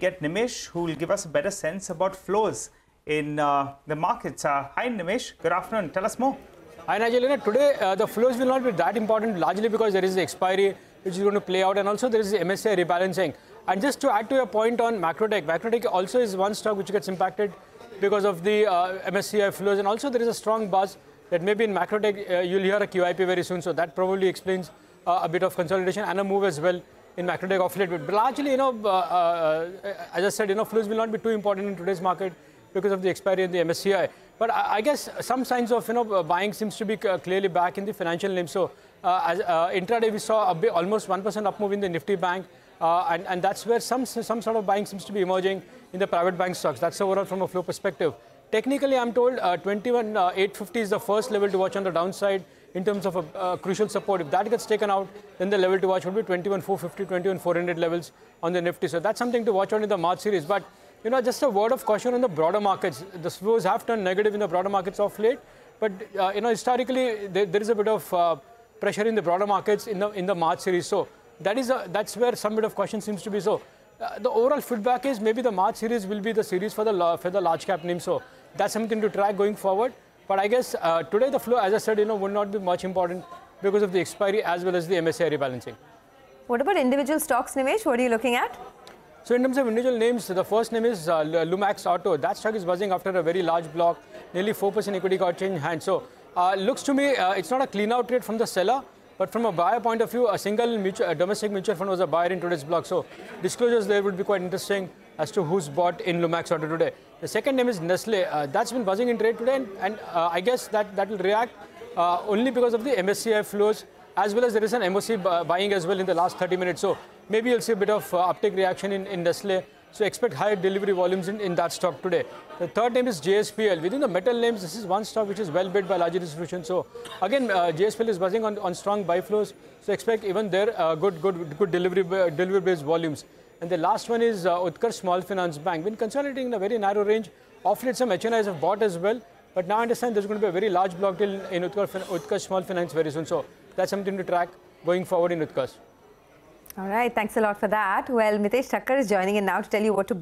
get Nimesh, who will give us a better sense about flows in uh, the markets. Uh, hi, Nimesh. Good afternoon. Tell us more. Hi, Nigel. Today, uh, the flows will not be that important, largely because there is the expiry which is going to play out, and also there is the MSCI rebalancing. And just to add to your point on Macrotech, Macrotech also is one stock which gets impacted because of the uh, MSCI flows, and also there is a strong buzz that maybe in Macrotech uh, you'll hear a QIP very soon, so that probably explains uh, a bit of consolidation and a move as well in Macrotech off late. But largely, you know, uh, uh, as I said, you know, flows will not be too important in today's market because of the expiry in the MSCI. But I, I guess some signs of, you know, buying seems to be clearly back in the financial names. So uh, as intraday, we saw bit, almost 1% up move in the Nifty Bank. Uh, and, and, that's where some, some sort of buying seems to be emerging in the private bank stocks. That's overall from a flow perspective. Technically, I'm told uh, 21,850 uh, is the first level to watch on the downside in terms of a crucial support. If that gets taken out, then the level to watch would be 21,450, 21,400 levels on the Nifty. So that's something to watch on in the March series. But, you know, just a word of caution on the broader markets. The flows have turned negative in the broader markets of late. But, uh, you know, historically, there, there is a bit of uh, pressure in the broader markets in the, in the March series. So that is a, that's where some bit of caution seems to be. So uh, the overall feedback is maybe the March series will be the series for the, for the large cap names. So that's something to track going forward. But I guess uh, today the flow, as I said, you know, would not be much important because of the expiry as well as the MSCI rebalancing. What about individual stocks, Nimesh? What are you looking at? So in terms of individual names, the first name is uh, Lumax Auto. That stock is buzzing after a very large block, nearly 4% equity got changed hands. So uh, looks to me, uh, it's not a clean out trade from the seller, but from a buyer point of view, a single mutual, a domestic mutual fund was a buyer in today's block. So disclosures there would be quite interesting as to who's bought in Lumax Auto today. The second name is Nestle. Uh, that's been buzzing in trade today, and, and uh, I guess that, that will react uh, only because of the MSCI flows, as well as there is an MOC buying as well in the last 30 minutes. So maybe you'll see a bit of uh, uptake reaction in, in Nestle. So expect higher delivery volumes in, in that stock today. The third name is JSPL. Within the metal names, this is one stock which is well bid by large institutions. So again, uh, JSPL is buzzing on, on strong buy flows. So expect even there uh, good, good, good delivery, uh, delivery based volumes. And the last one is uh, Small Finance Bank. Been consolidating in a very narrow range. Of late, some HNIs have bought as well. But now I understand there's going to be a very large block deal in Utkarsh Small Finance very soon. So that's something to track going forward in Utkarsh. All right. Thanks a lot for that. Well, Mitesh Thakkar is joining in now to tell you what to